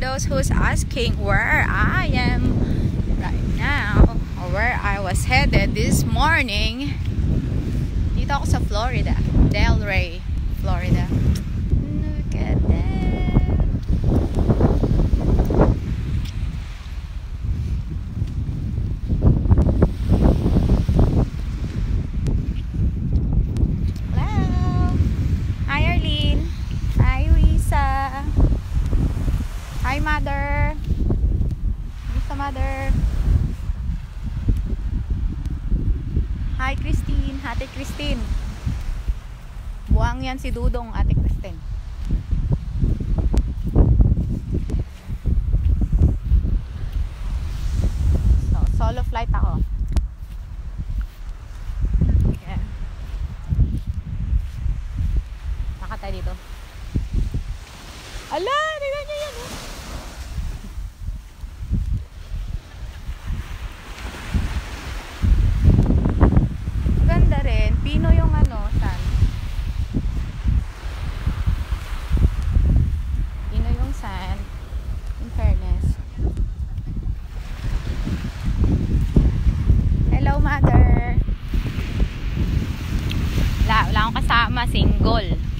those who's asking where I am right now, or where I was headed this morning, dito ako sa Florida, Delray, Florida. Hi, Christine. Ate Christine. Buwang yan si Dudong, Ate Christine. So, solo flight ako. Yeah. Lakad tayo dito. Ala, kasama. Single.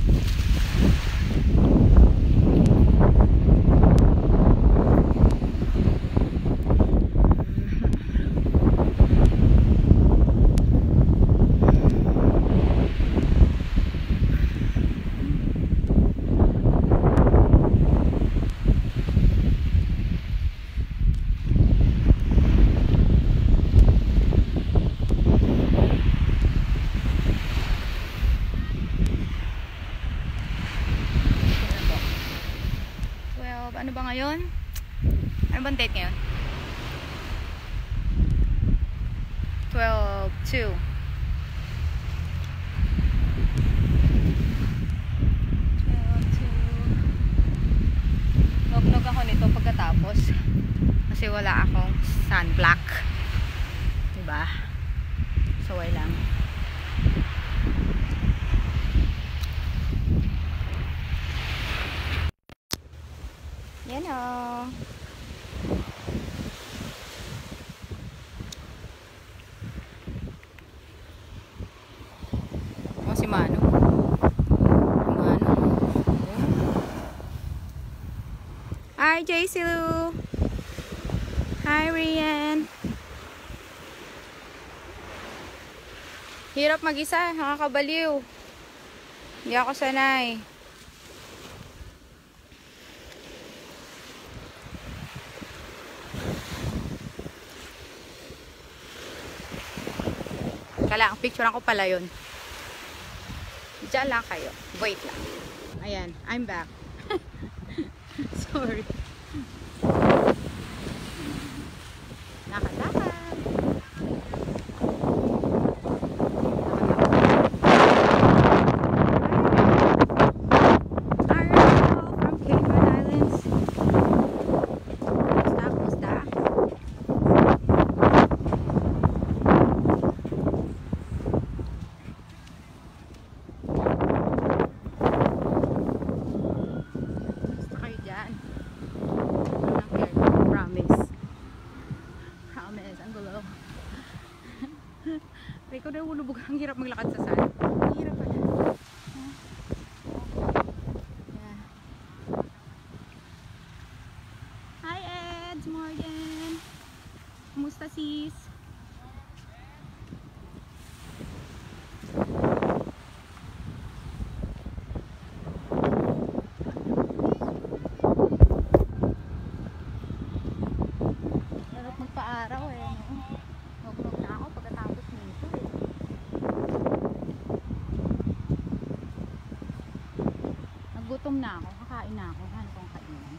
Ano ba ngayon? Ano bang date ngayon? 12, 2. 12, 2. Nognog ako nito pagkatapos. Kasi wala akong sunblock. Diba? So, wala lang. Yan o. Oh, si Mano. Mano. Hi, JC Lou. Hi, Rian. Hirap mag-isa, nakakabaliw. Hindi ako sanay. Kala, picture ko pala yun. Diyan lang kayo. Wait lang. Ayan, I'm back. Sorry. Ulubog. Ang hirap maglakad sa sand. Ang hirap. Huh? Yeah. Hi Eds Morgan. Kumusta sis? Sarap magpa-araw eh. no? Nugnog na ako pagkatapos nito eh. Nagutom na ako. Kakain na ako. Ano kong kainin?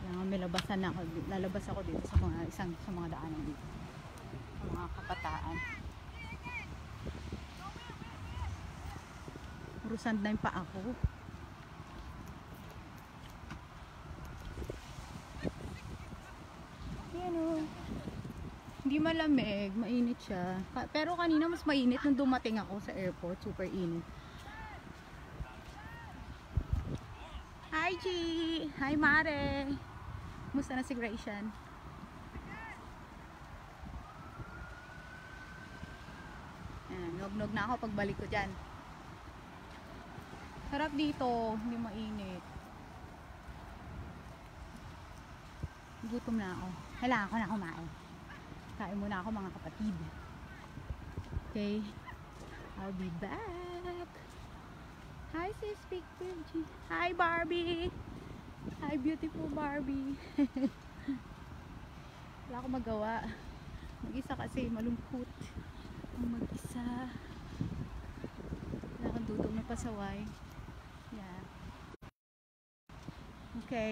Kailangan may labasan na ako. Lalabas ako dito sa mga isang sa mga daanan dito. Sa mga kapataan. Puro sand na yung pa ako. Yan o. Hindi malamig, mainit siya. Pero kanina mas mainit nung dumating ako sa airport, super init. Hi G! Hi Mare! Musta na si Gracian? Nognog na ako pagbalik ko dyan. Sarap dito, hindi mainit. Gutom na ako. Kailangan ko na kumain. Kain muna ako mga kapatid. Okay. I'll be back. Hi, sis Big. Hi, Barbie. Hi, beautiful Barbie. Wala akong magawa. Mag-isa kasi malungkot. Ang mag-isa. Wala akong dudong na. Yeah. Okay.